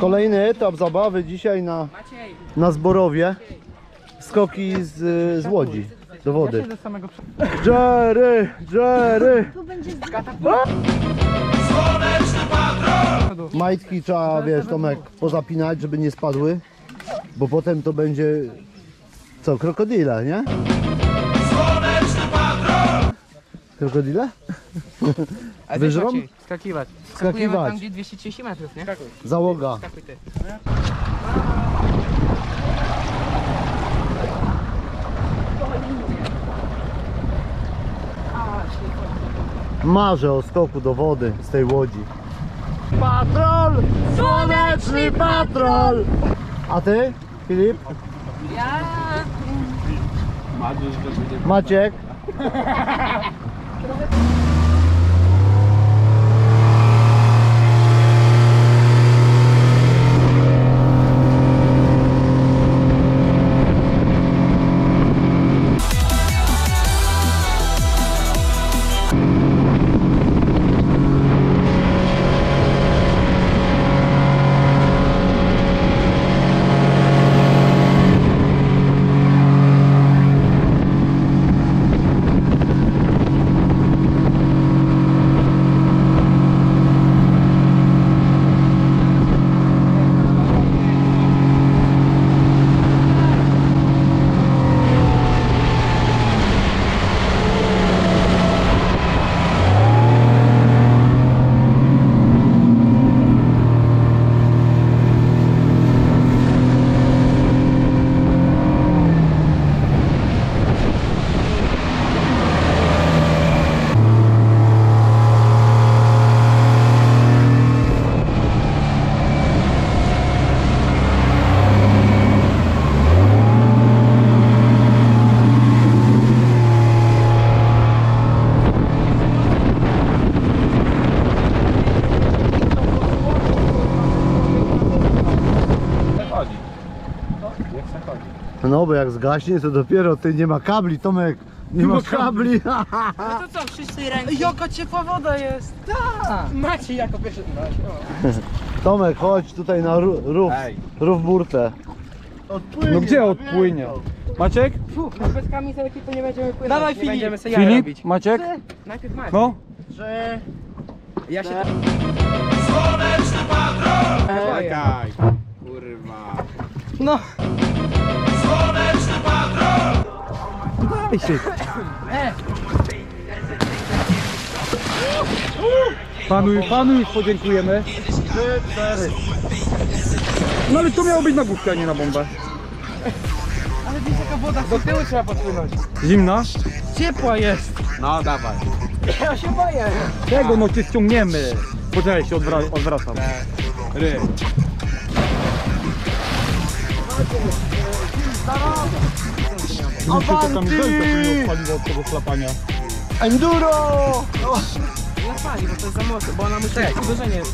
Kolejny etap zabawy dzisiaj na, na Zborowie. Skoki z, z Łodzi do wody. Jerry, Jerry! Majtki trzeba, wiesz, Tomek, pozapinać, żeby nie spadły, bo potem to będzie, co, krokodile, nie? Krokodile? A ty Wyżrą? Maciej, Skakiwać. Skakujemy Skakiwać. tam, gdzie 230 metrów, nie? Załoga. Skakuj ty. Marzę o skoku do wody z tej łodzi. Patrol! Słoneczny patrol! A ty, Filip? Ja... Maciek? 네. No bo jak zgaśnie to dopiero ty nie ma kabli, Tomek. Nie ma kabli. No to co, wszyscy ręce? Jaka ciepła woda jest! Tak! Maciej jako pierwszy. Tomek, chodź tutaj na rów, rów burtę. No gdzie odpłynie? Maciek? Fuh, no bez kamizelki to nie będziemy płynąć. Dawaj, nie Filip. Filip? robić. Maciek? Najpierw Maciej. No? Ja się... Czekaj. Kurwa. No! Daj się. Panu, panu już podziękujemy. No ale to miało być na główkę, a nie na bombę. Ale wiesz jaka woda, do tyłu trzeba podpłynąć. Zimna? Ciepła jest! No dawaj. Ja się boję! Tego no cię ściągniemy. Poczekaj się odwra odwracam. Ry. Żebym się to kamizelkę tu nie odpaliła od tego chlapania. Enduro! Nie pali, bo to jest za mocno, bo ona musi mieć uderzenie jest.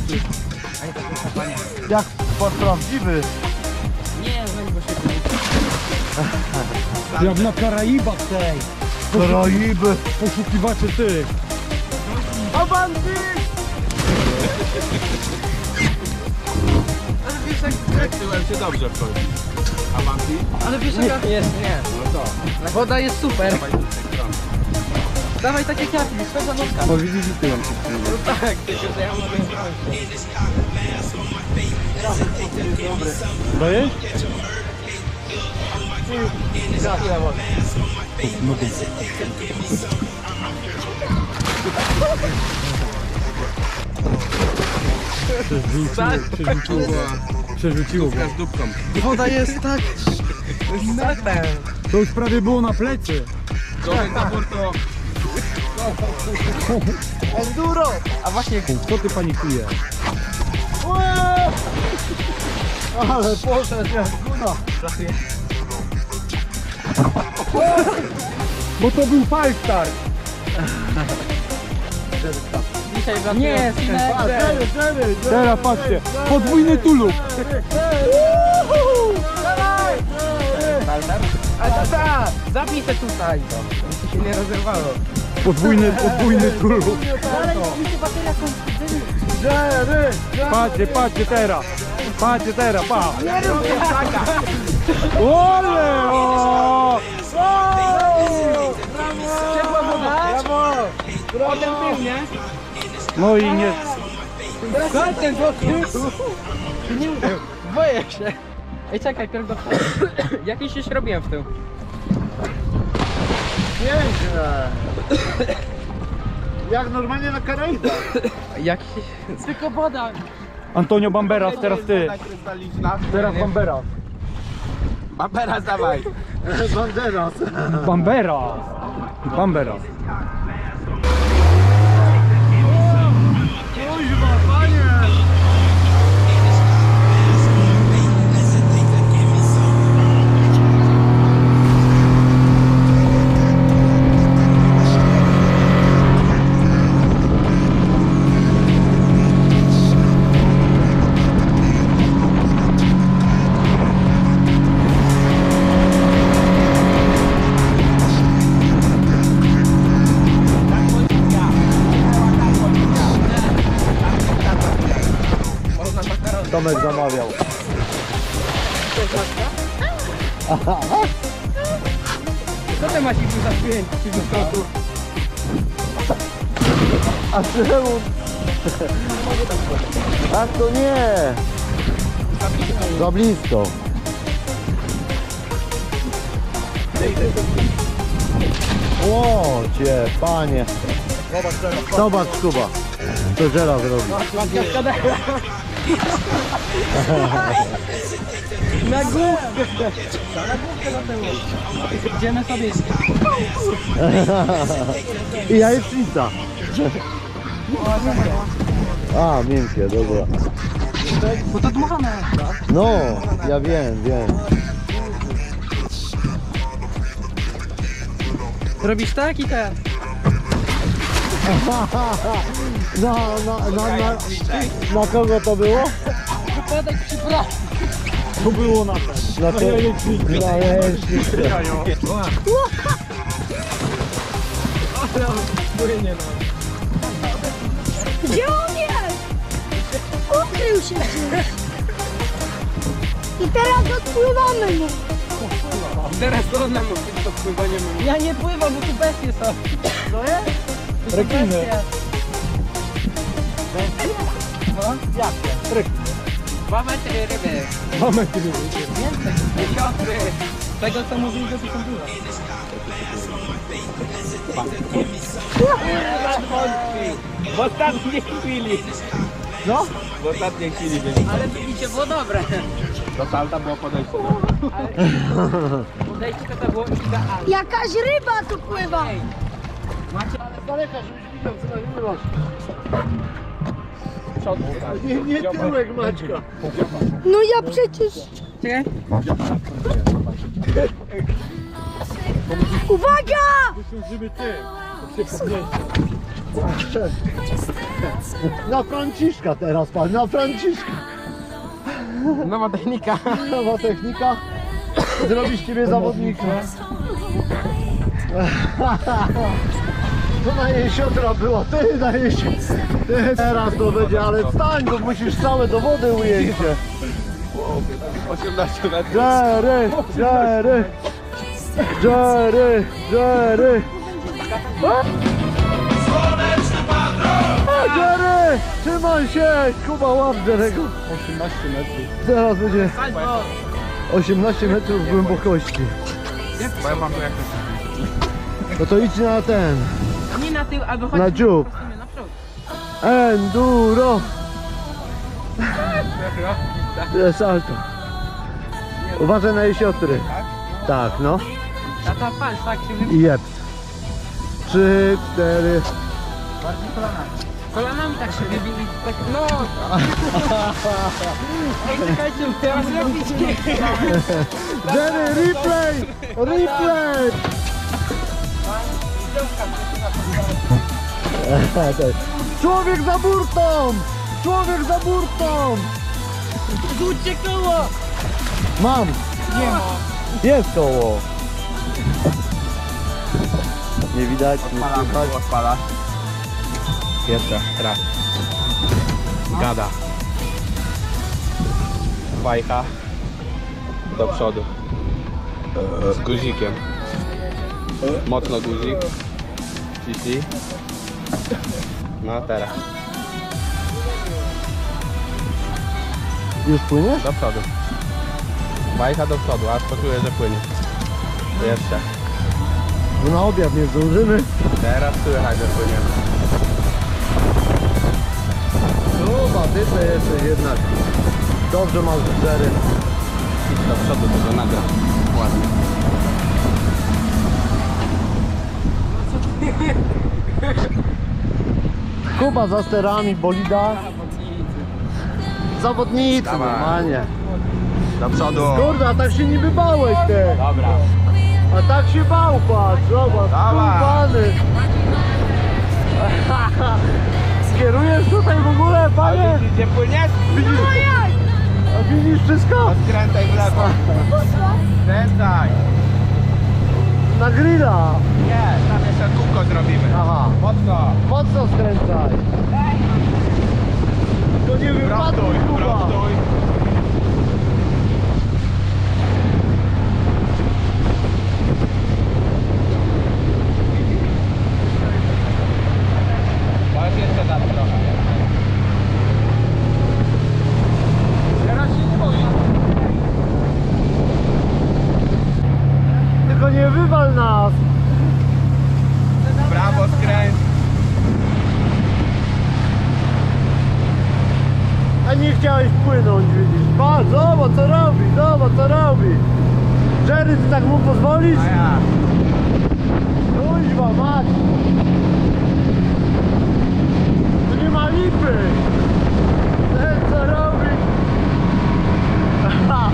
A nie takie kapanie. Jak pan prawdziwy. Nie, weź bo się Jak na Karaibach tej. Karaiby. Poszukiwacze ty. Ale wiesz jak... Się dobrze wchodzi. Avanti? Ale wiesz jaka... Jest, nie. No to. Woda jest super. Dawaj tu z tej strony. Dawaj tak jak ja, Filip, szkoda noska. No widzisz i tyłem się No tak, tylko że ja mogę Dajesz? Za chwilę wody. No to. Przerzuciło, przerzuciło, przerzuciło go. Z dupką. Woda jest tak... Zatem. To już prawie było na plecy. Człowiek na to. Enduro! A właśnie, Co ty panikujesz? Ale poszedł jak guna. Bo to był falstart. Dzisiaj. Nie, A, Jerry, Teraz patrzcie, podwójny tulub. Ale zabij se tutaj. To się nie rozerwało. Podwójny, podwójny tulub. Dalej, mi się bateria kończy. Jerry! Patrzcie, patrzcie teraz. Patrzcie teraz, pa. Ole! O! Woda. Brawo! Potem był, nie? No i nie. Chodź ten Nie boję się. Ej, czekaj, pierw do Jakiś już robiłem w tył. Piękne! Jak normalnie na Karaibach. Jakiś... Tylko woda. Antonio Bamberas, teraz ty. Teraz Bamberas. Bambera, dawaj. Banderas. Bamberas. Bamberas. Co ty masz ich tu za tym skoku? A czemu? A to nie! Za blisko. Łocie, panie. Zobacz Kuba. Co Żela zrobi. Na główkę! Na główkę do tyłu. Idziemy sobie. I jajecznica. A, miękkie, dobra. Bo to dmuchane. No, ja wiem, wiem. Robisz tak i tak. Na, na, na, na, na kogo to było? Wypadek przy pracy. To było na ten. Na, to, na jajecznicę. Płynie no. Gdzie on jest? Ukrył się gdzieś. I teraz odpływamy mu. Teraz to on nam mówi, to pływanie mówi. Ja nie pływam, bo tu bestie są. No jest? Rekiny. No, jakie? Rekiny. Dwa metry ryby. Mamy kiedy Więcej. Siostry. Tego co mówili, że tu są duże. W ostatniej chwili. No? W ostatniej chwili byli. Ale widzicie, było dobre. Do salta było podejście. Podejście to, to było idealne. Jakaś ryba tu pływa. Macie Z daleka, żebyś widział, co nagrywasz. Przodku. Nie, nie tyłek Maćka. No ja przecież... Czekaj. Uwaga! Ty. Na Franciszka teraz pan, na Franciszka. Nowa technika. Nowa technika. Zrobić ciebie zawodnika. To na jesiotra była, ty na. Ty teraz to będzie, ale wstań, bo musisz całe do wody ujęcie. 18 metrów. Jerry, Jerry, Jerry, Jerry. A, Jerry, trzymaj się, Kuba łap Jerego. 18 metrów. Teraz będzie Salto. 18 metrów głębokości. Powiem wam, jak No to idź na ten, na tył, albo chodź na dziób. na przód. Enduro. Jest salto. Uważaj na jesiotry. Tak, no. Tata, patrz, tak się. I. Trzy, cztery. Kolanami tak się wybili. Tak, no. Ej, czekajcie, teraz robić Jerry, replay! Replay! Człowiek za burtą! Człowiek za burtą! Rzućcie koło! Mam! Nie ma. Jest koło! Nie widać, nie słychać. odpala. Jeszcze. Raz. Gada. Wajcha. Do przodu. Z guzikiem. Mocno guzik. Ciśnij. No teraz. Już płyniesz? Do przodu. Wajcha do przodu, aż poczuję, że płynie. Jeszcze. Bo na obiad nie zdążymy. Teraz słychać, że płyniemy. Chyba to jesteś jednak. Dobrze masz żery. Idź do przodu, to nagra. Ładnie. Kuba za sterami, bolida. Zawodnicy Dawaj. normalnie. Do przodu. Kurde, a tak się niby bałeś ty. Dobra. A tak się bał, patrz, zobacz, Dawaj. skubany. Skierujesz tutaj w ogóle, A panie? widzisz, gdzie płyniesz? Widzisz, a widzisz wszystko? Skręcaj w lewo. Skręcaj. Na grilla. Nie, tam jeszcze kółko zrobimy. Aha, Mocno. mocno skręcaj. To nie Prostuj, Kuba. Możesz jeszcze dać trochę. Teraz się nie boi. Tylko nie wywal nas. W Prawo skręć. A nie chciałeś płynąć, widzisz. Patrz, zobacz co robi, zobacz co robi. Jerry, ty tak mu pozwolisz? A ja. Kuźwa, mać. Tu nie ma lipy. Ten co robi. Aha.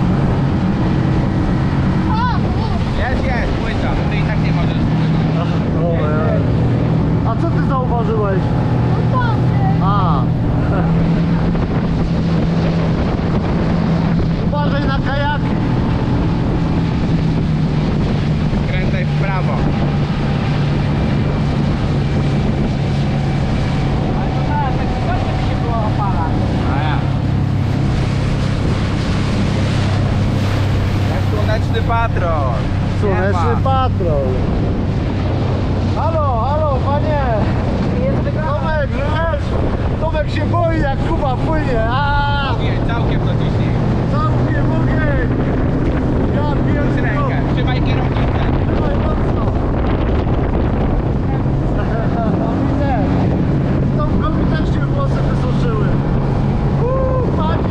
Jest, jest, płyta. Ty i tak nie możesz płynąć. O, Jezu. A co ty zauważyłeś? A. Uważaj na kajaki. Skręcaj w prawo. A ja. Jak słoneczny patrol. Słoneczny Nie ma. patrol. Halo, halo, panie. Tomek, wiesz, Tomek się boi jak Kuba płynie. A, Ogień, całkiem dociśnij. całkiem ogień. Ja pierdolę. rękę, trzymaj kierownicę. Trzymaj mocno. No widzę. Tomkowi też się włosy wysuszyły. Uuu, panie,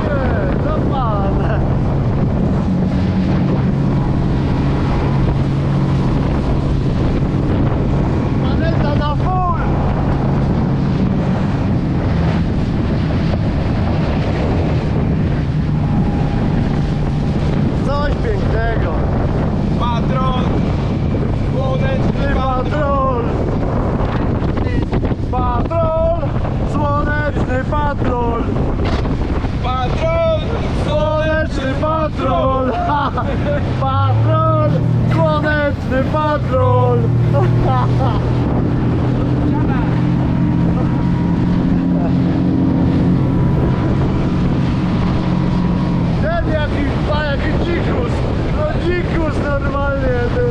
co pan? Maneta na full! Coś pięknego. Patrol. Słoneczny patrol. Patrol! Patrol! Słoneczny patrol! Patrol. Słoneczny patrol! Ha! Patrol! Słoneczny patrol! Ha, ha. Ten jaki, a jaki dzikus! No dzikus normalnie, ty!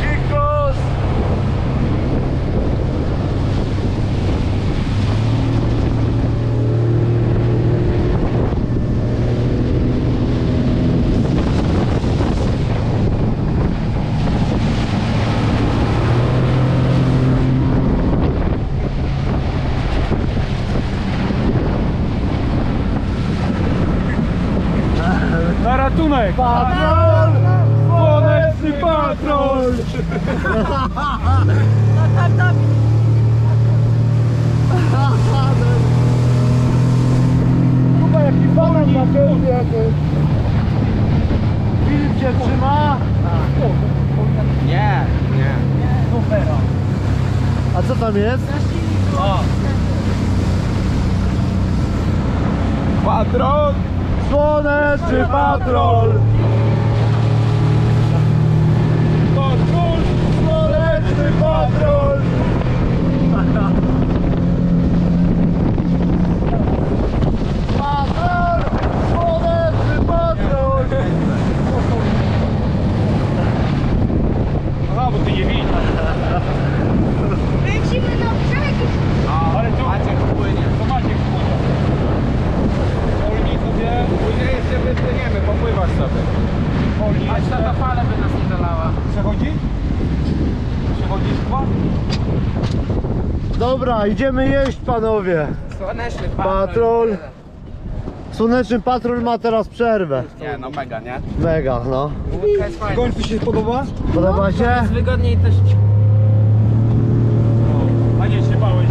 Dzikus! Na ratunek! Patrol! Słoneczny patrol! Kuba jaki banan na pełni jakiś. Filip cię trzyma. Nie, nie. A co tam jest? Patrol dzwonek czy patrol? Patrol, dzwonek patrol? Patrol, patrol? Aha, bo ty nie widzisz. Lecimy na brzeg! No, ale tu... Płynie. Później jeszcze wypłyniemy, popływasz sobie. Aż ta, ta fala by nas nie zalała. Przechodzi? Przechodzi szkła? Dobra, idziemy jeść panowie. Słoneczny patrol. patrol. Słoneczny patrol ma teraz przerwę. Nie, no mega, nie? Mega, no. Łódka W końcu się podoba? Podoba się? Jest wygodniej też... A nie, się bałeś.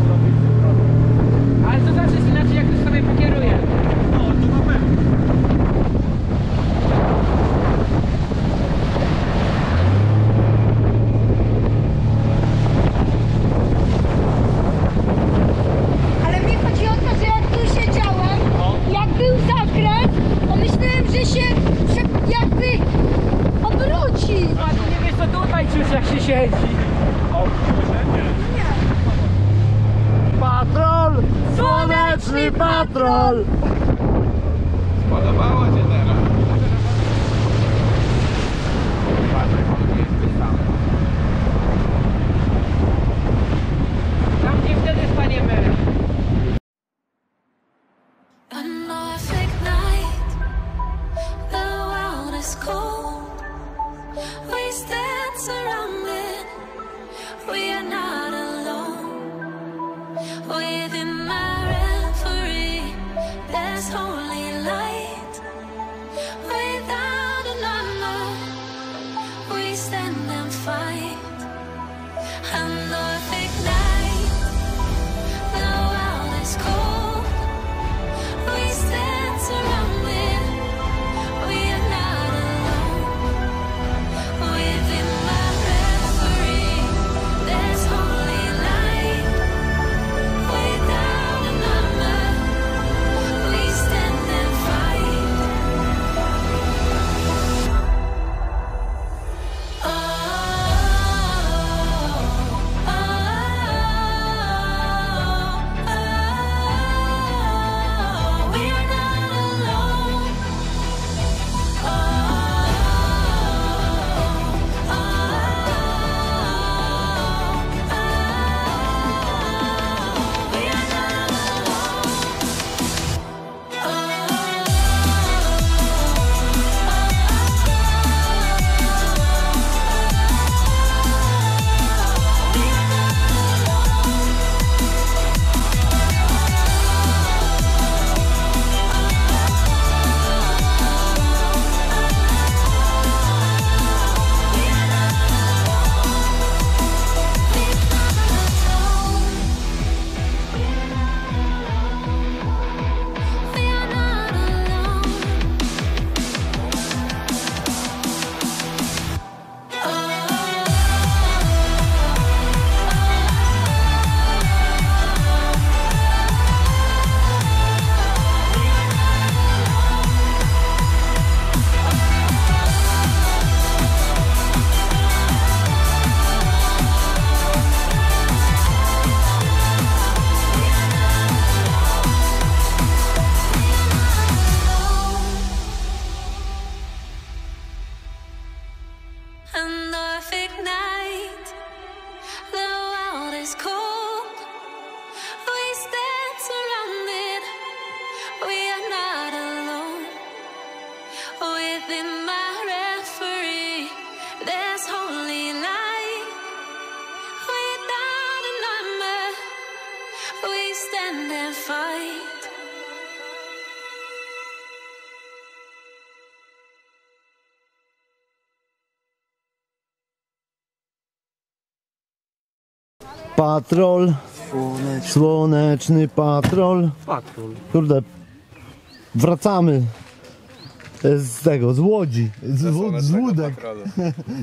Patrol. Słoneczny patrol. Patrol. Kurde, wracamy z tego, z Łodzi, z, z, z Łódek,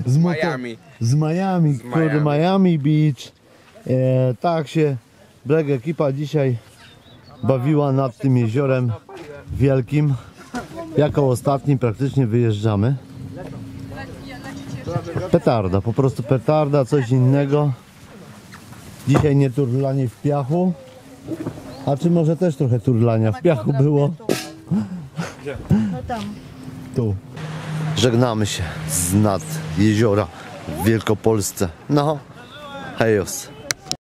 z, Miami. z Miami, kurde, Miami. Miami Beach. E, tak się Black ekipa dzisiaj bawiła nad tym jeziorem wielkim. Jako ostatni praktycznie wyjeżdżamy. Petarda, po prostu petarda, coś innego. Dzisiaj nie turlanie w piachu. A czy może też trochę turlania w piachu było? No tam. Tu. Żegnamy się z nad jeziora w Wielkopolsce. No, hejos.